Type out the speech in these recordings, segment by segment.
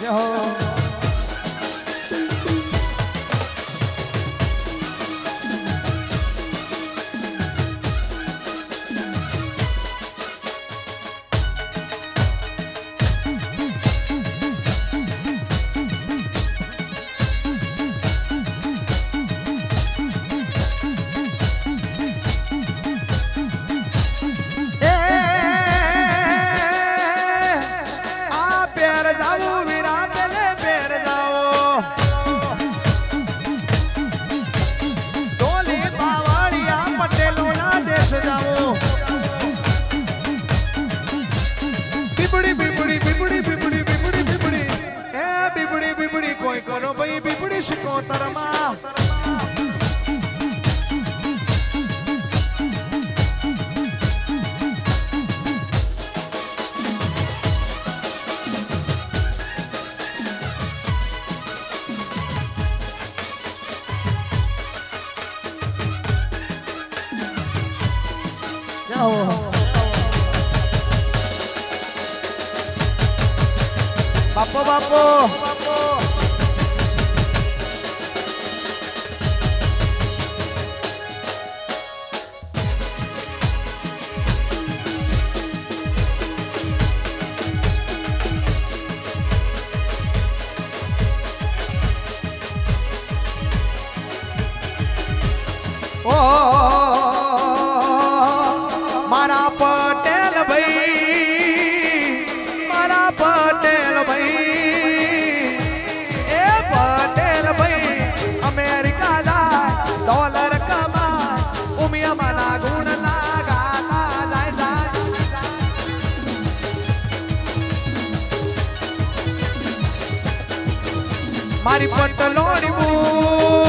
જય મારી પટલોડી બૂન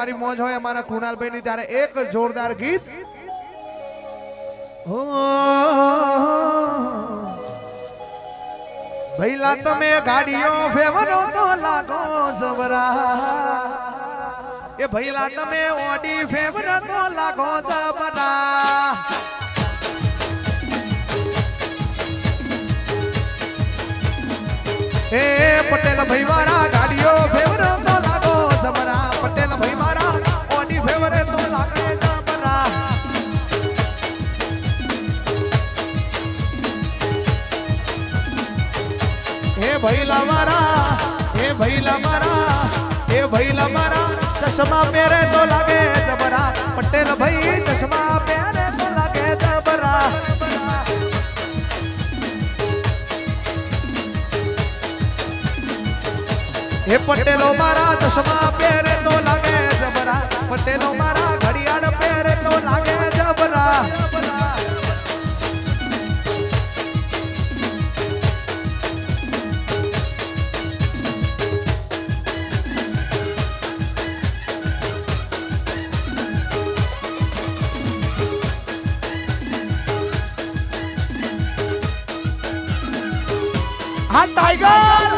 તમારી મોજ હોય અમારા કુણાલભાઈ ની ત્યારે એક જોરદાર ગીત. ભૈલા તમે ગાડીઓ ફેવનો તો લાગો જબરા. એ ભૈલા તમે ઓડી ફેવરો તો લાગો જબરા. એ પટેલ ભાઈ મારા ગાડીઓ ફેવર હે ભઈલા મારા, એ ભૈલા મારા, એ ભૈલા મારા. ચશ્મા પહેરે તો લાગે જબરા. પટેલ ભાઈ, ચશ્મા પહેરે તો લાગે જબરા. એ પટેલો મારા, ચશ્મા પહેરે તો લાગે જબરા. પટેલો મારા, ઘડિયાળ પહેરે તો લાગે જબરા. 大哥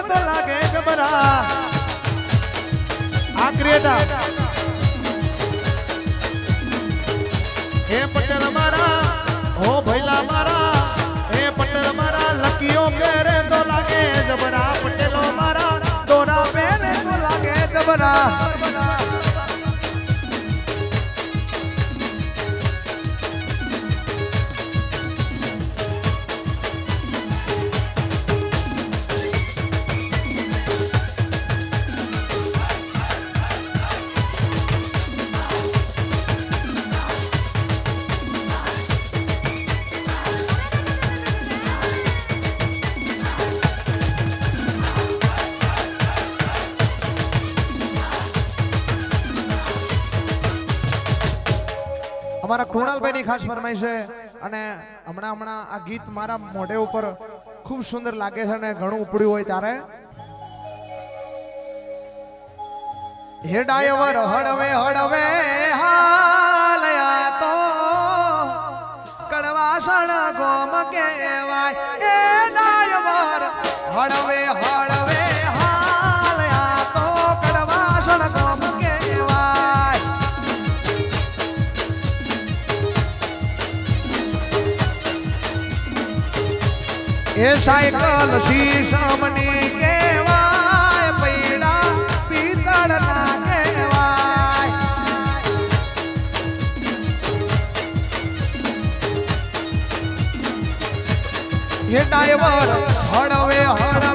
ફેવરે તો લાગે જબરા આ ક્રિએટા હે પટેલ મારા, હો ભૈલા મારા, હે પટેલ મારા, લકીઓ પહેરે તો લાગે જબરા પટેલો મારા, દોરા પહેરે તો લાગે જબરા ફરમાઈશ છે અને હમણાં હમણાં આ ગીત મારા મોઢે ઉપર ખૂબ સુંદર લાગે છે અને ઘણું ઉપડ્યું હોય ત્યારે. હે ડાયવર હળવે હળવે, હાલયા તો કડવાસણ ગોમ કેવાય એ ડાયવર હળવે હળવે. એ સાયકલ શીશમની કહેવાય પૈડા પિત્તળના કહેવાય. એ ડાયવર હળવે હળવે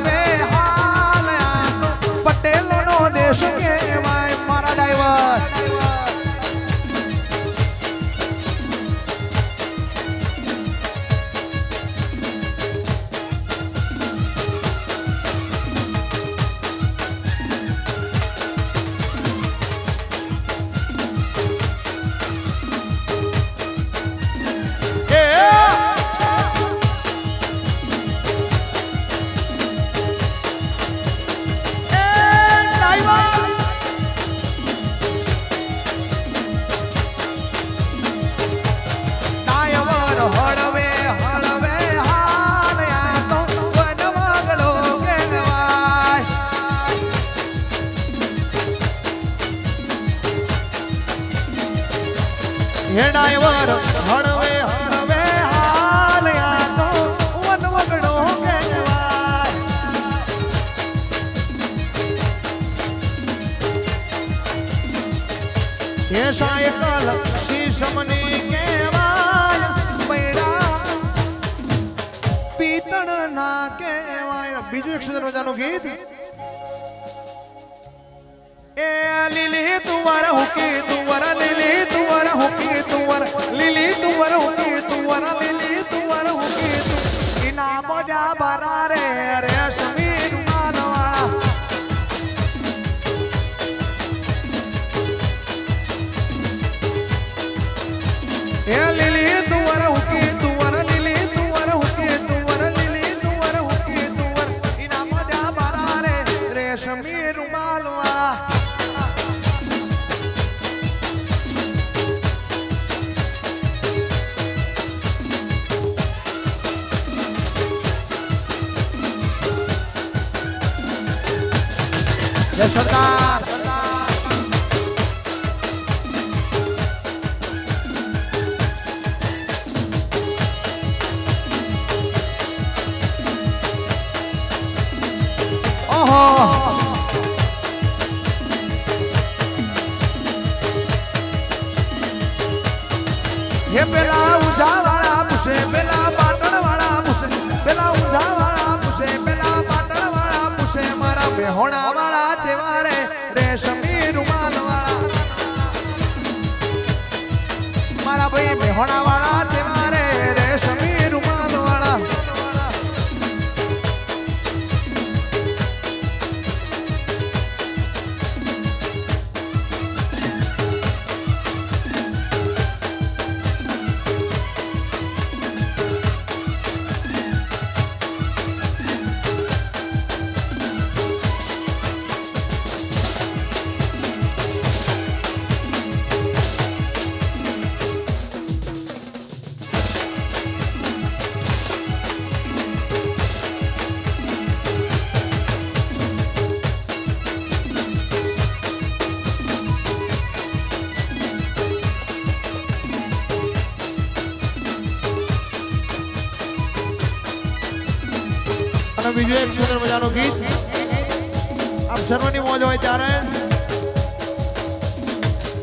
હોય ત્યારે?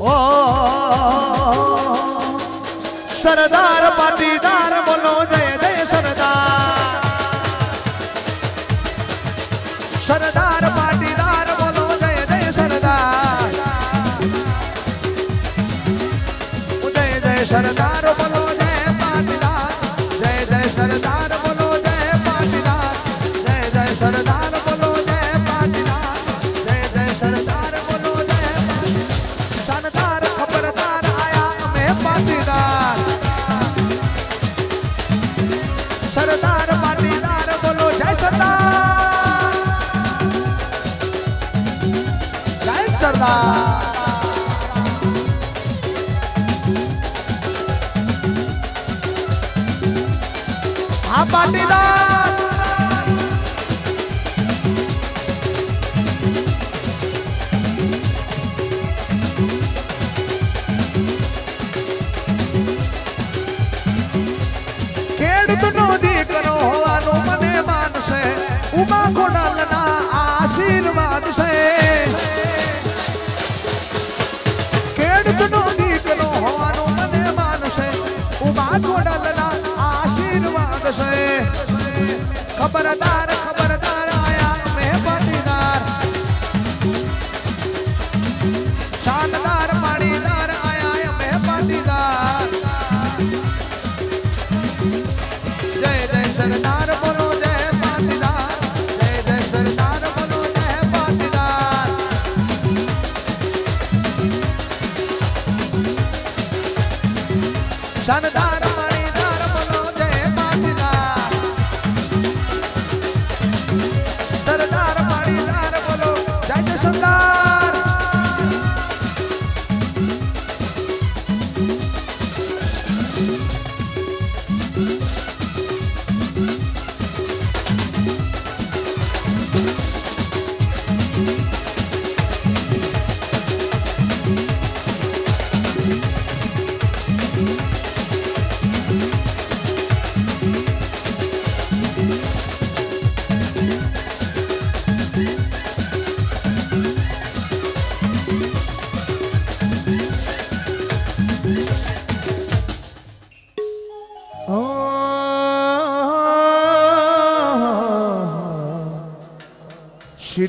ઓ સરદાર પાટીદાર બોલો, જય જય સરદાર. સરદાર પાટીદાર બોલો, જય જય સરદાર. જય જય સરદાર બોલો. Abadidar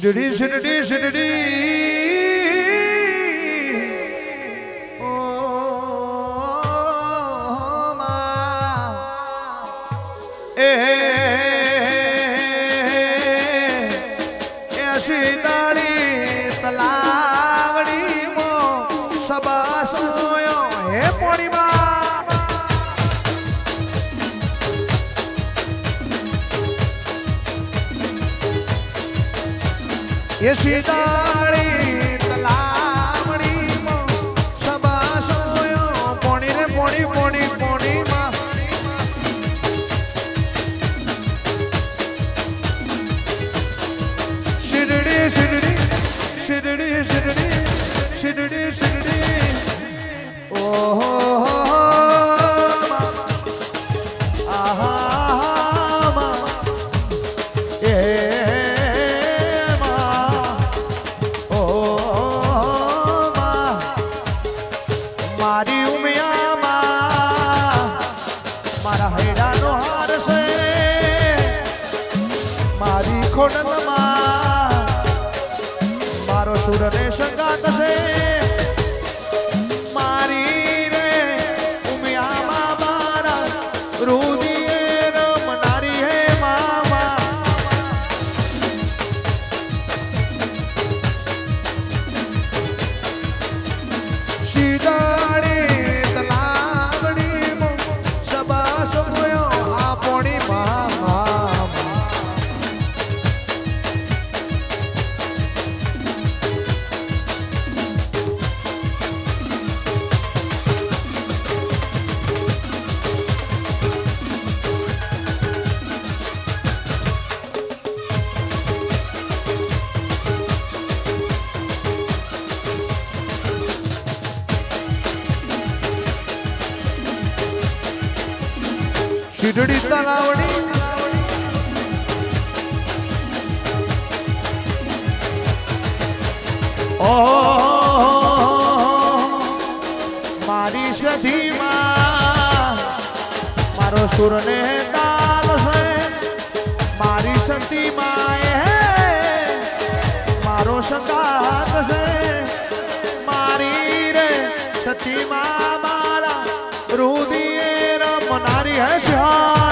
શિરડી શિરડી શિરડી. ઓ એ શીતાળી તલાવડી મો. સબા સોયો હે પોણીમાં Yeshida. મારી સધીમાં મારો સુરને ડાલ છે. મારી સંતિમાં એ મારો સકાત છે. મારી રે સતીમાં મારા રુદિયે રમનારી હશે.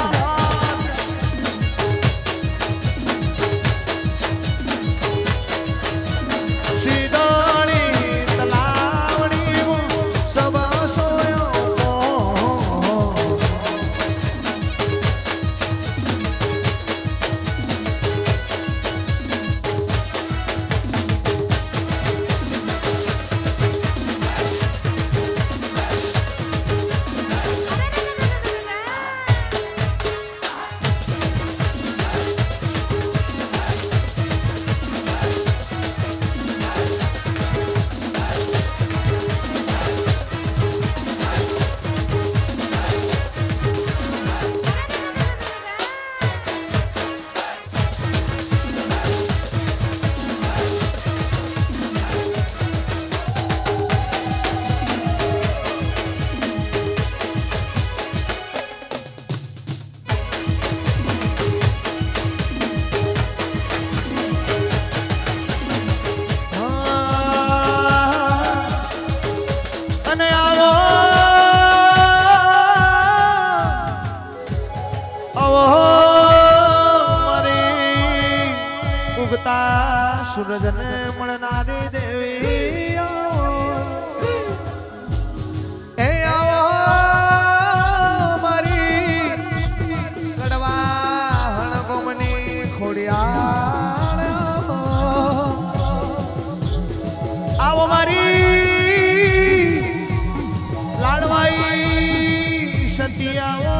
વાળવાઈ સતી આવો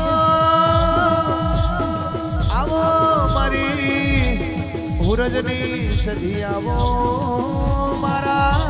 આવો મારી હુરજની સધી આવો મારા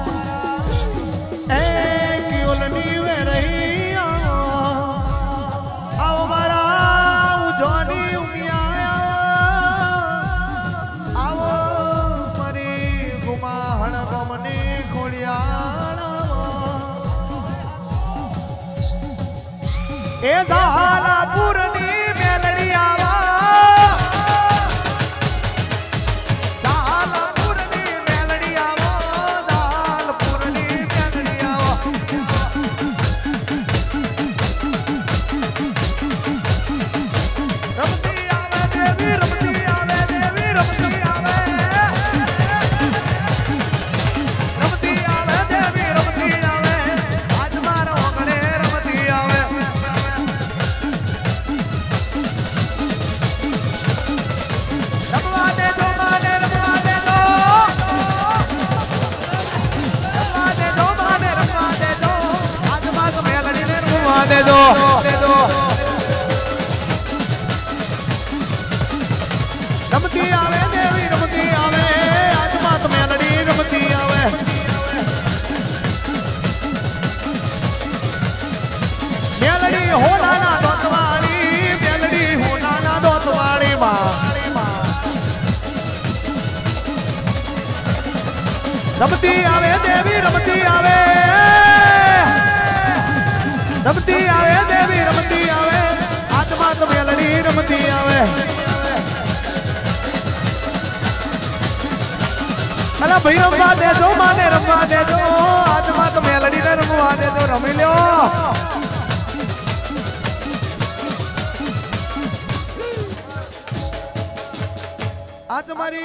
અલા ભાઈ રમવા દેજો, માને, રમવા દેજો. આજમાં તો મેલડી ને રમવા દેજો, રમી લ્યો. આજ મારી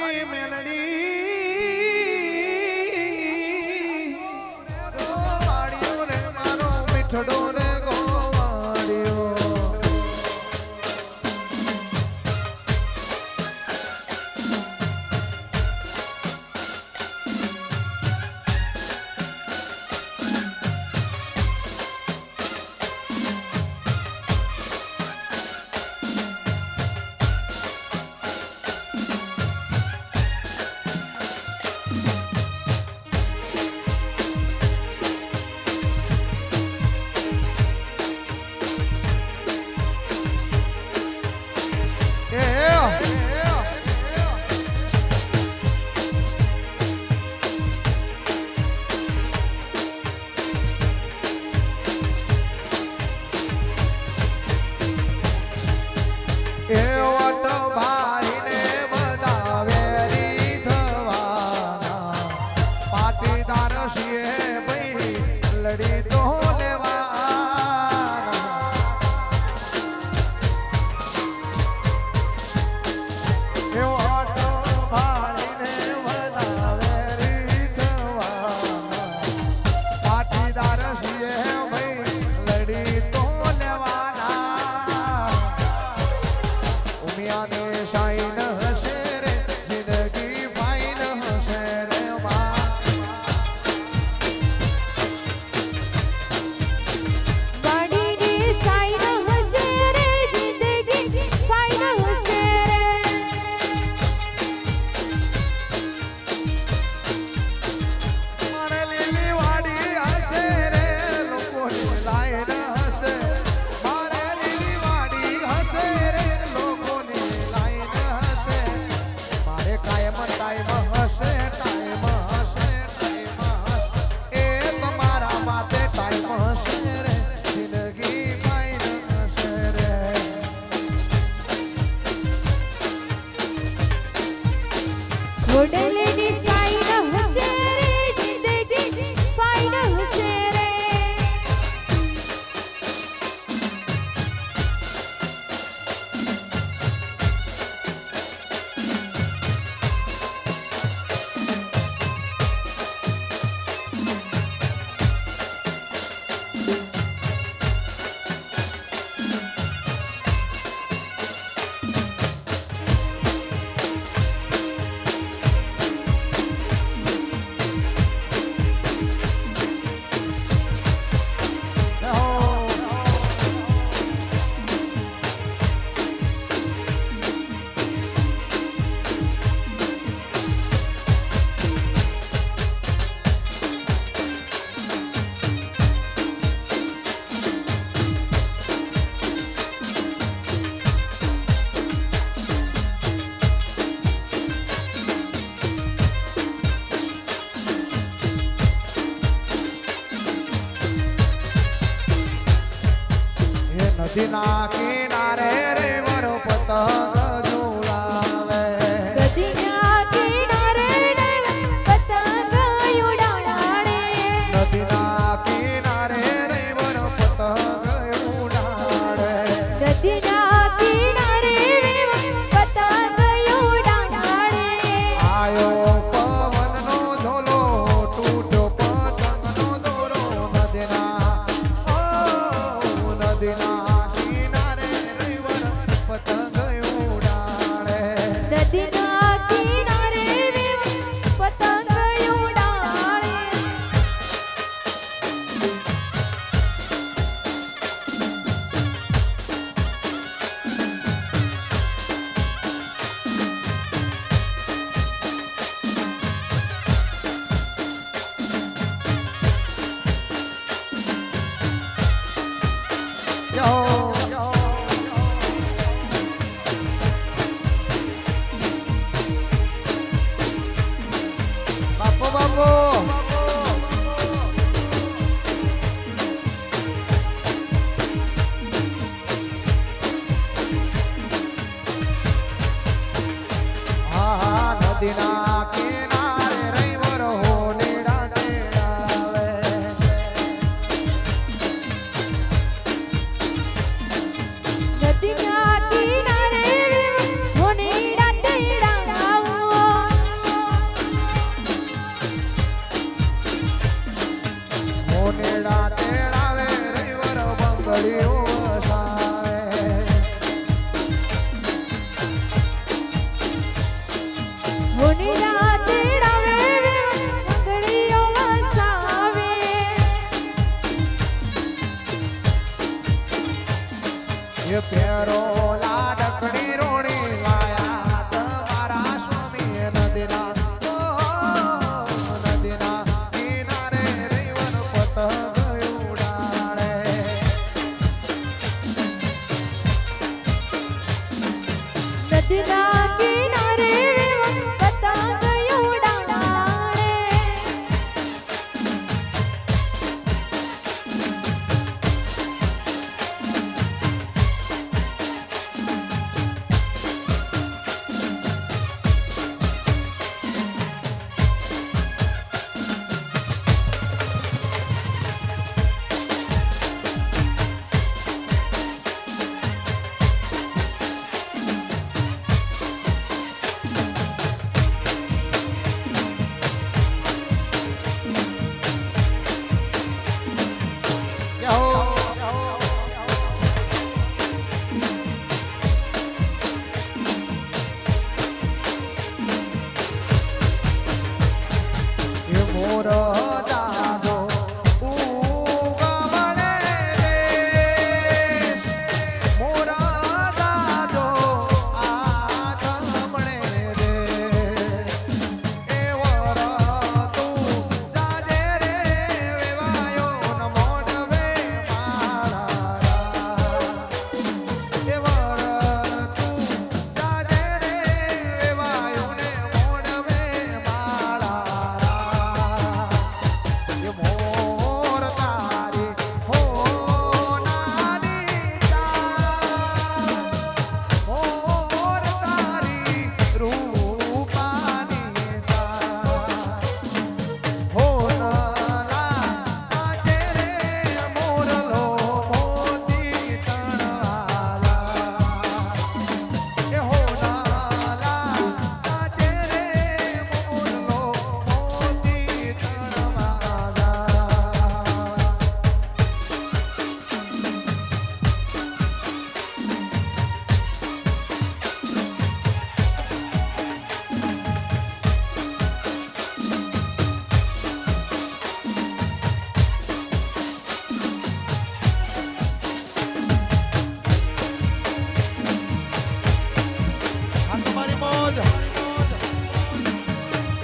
મોજ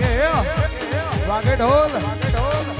એ વાગે ઢોલ વાગે ઢોલ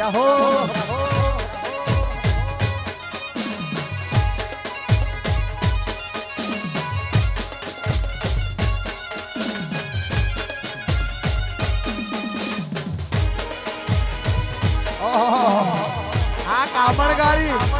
याहो આ કામણ ગાડી.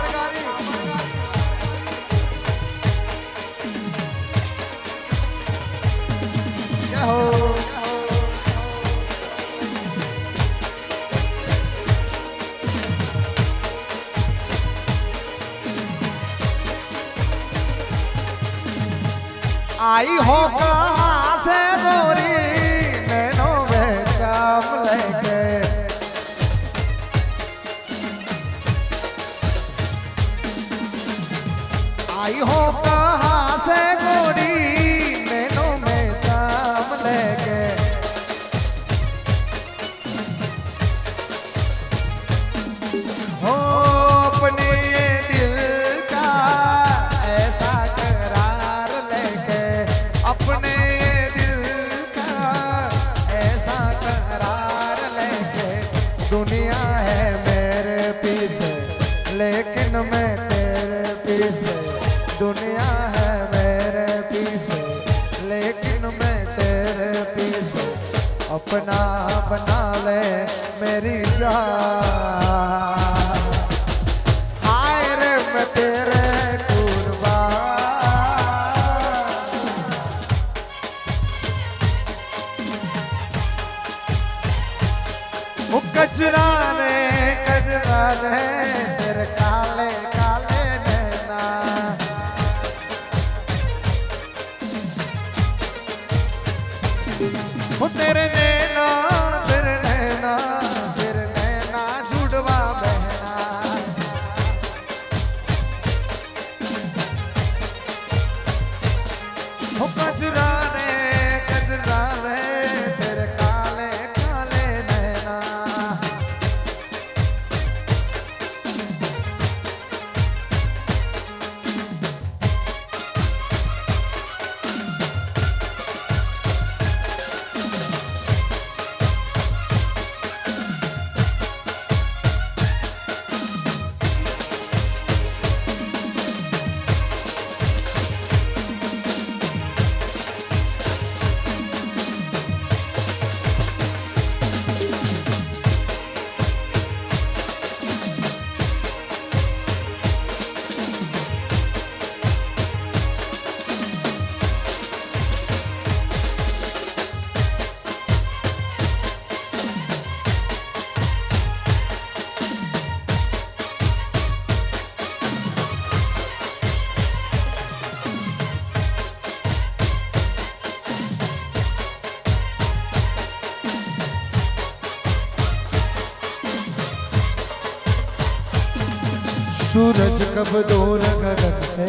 सूरज कब दूर गगन से?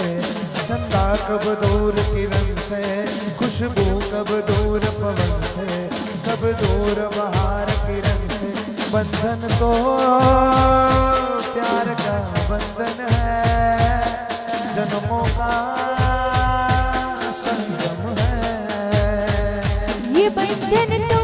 चंदा कब दूर किरण से? खुशबू कब दूर पवन से? कब दूर बहार किरण से? बंधन तो प्यार का बंधन है। जन्मों का संगम है। ये बंधन तो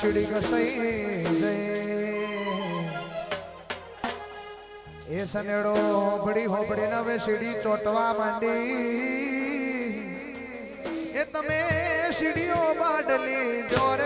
શ્રી કૃષ્ણ એ સનેડો હોબડી હોબડી નવે હવે સીડી ચોટવા માંડી. એ તમે સીડીઓ બાડલી જોર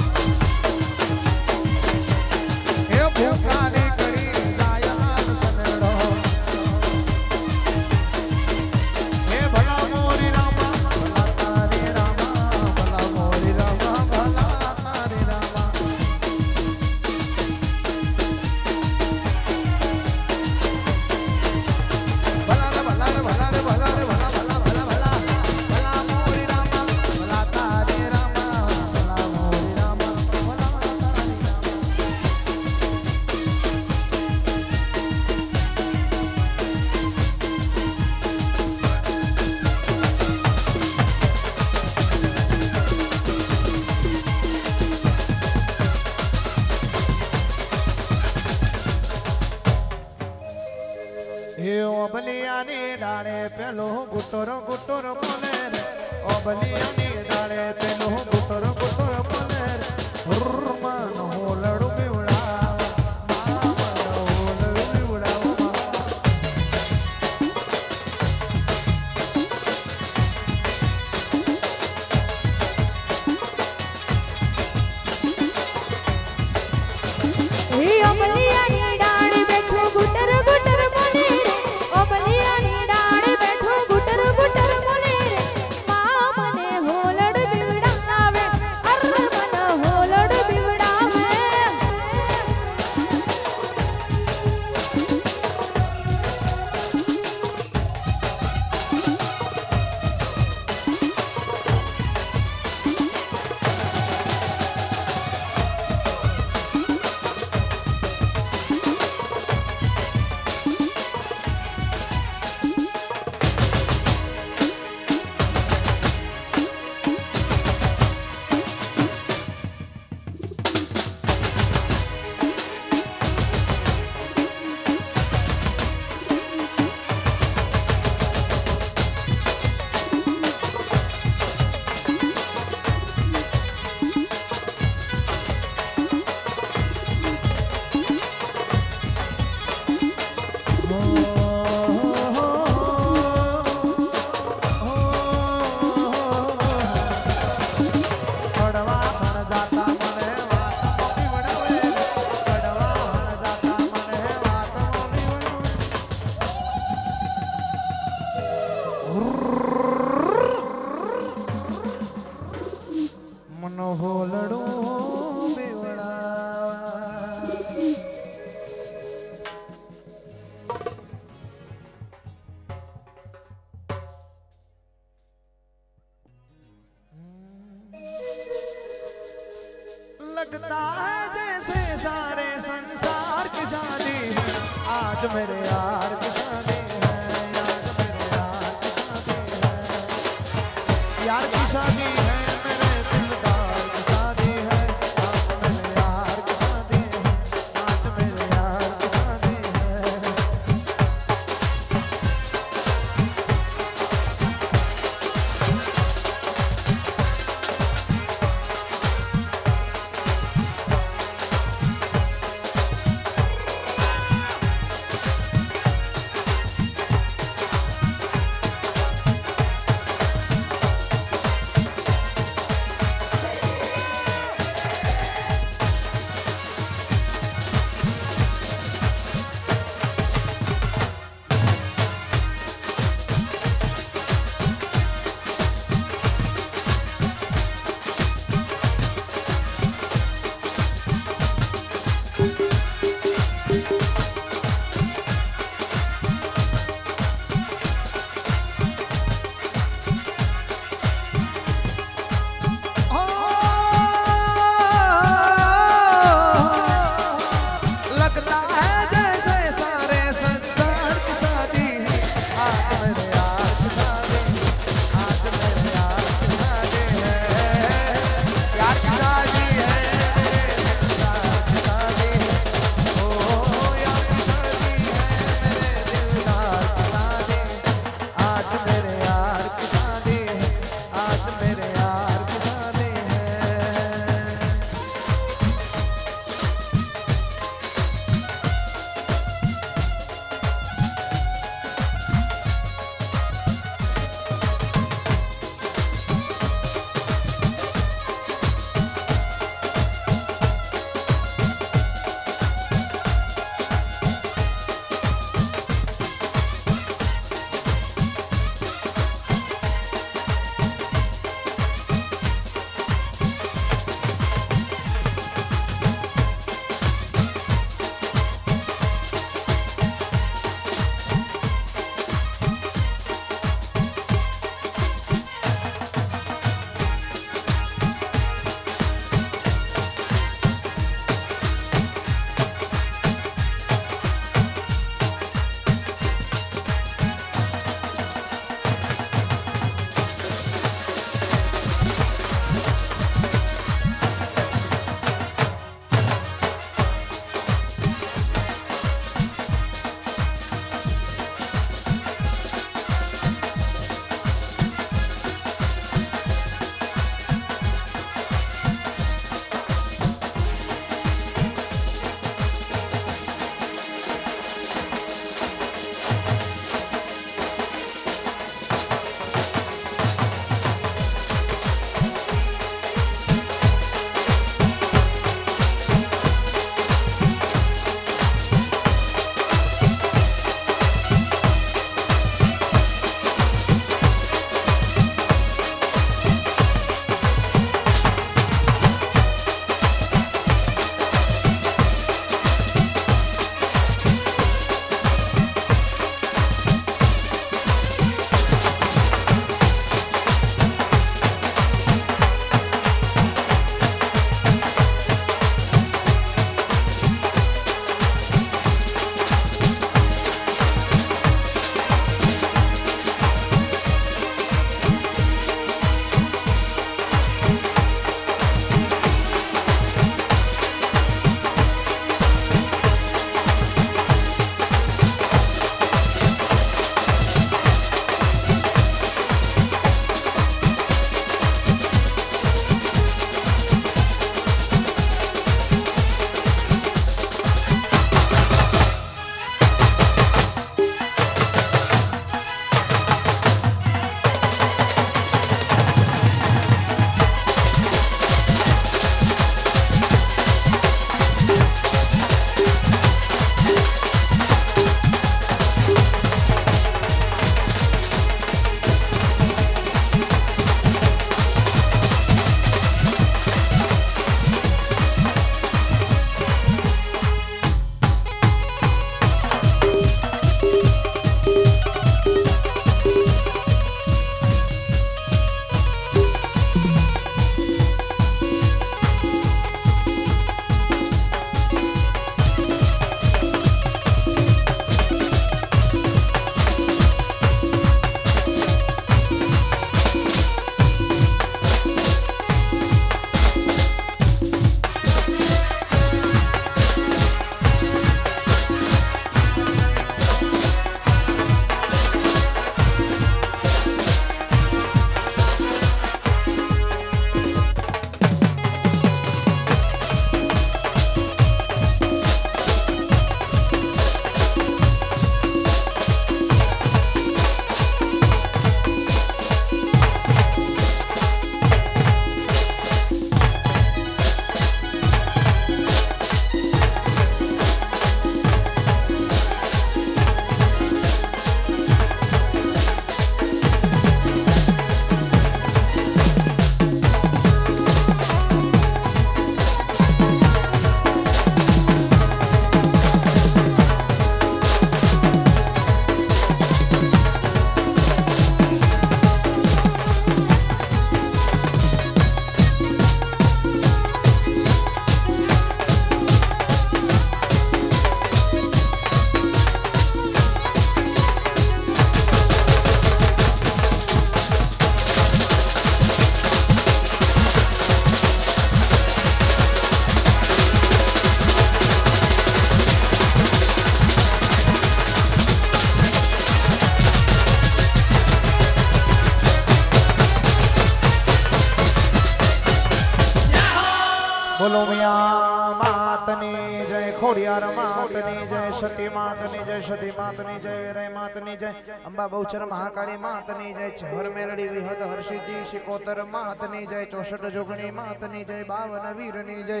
બહુચર મહાકાળી માતની જય, ચહર મેલડી વિહત હર્ષિતિ શિકોતર માતની જય, ચોસઠ જોગણી માતની જય, બાવન વીરની જય,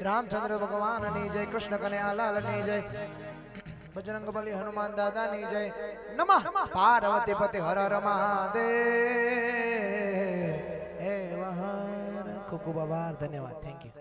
રામચંદ્ર ભગવાનની જય, કૃષ્ણ કન્યાલાલની જય, બજરંગ બલી હનુમાન દાદાની જય, નમઃ પાર્વતી પતિ હર હર મહાદેવ. હે વહાર ખૂબ ખૂબ આભાર. ધન્યવાદ. Thank you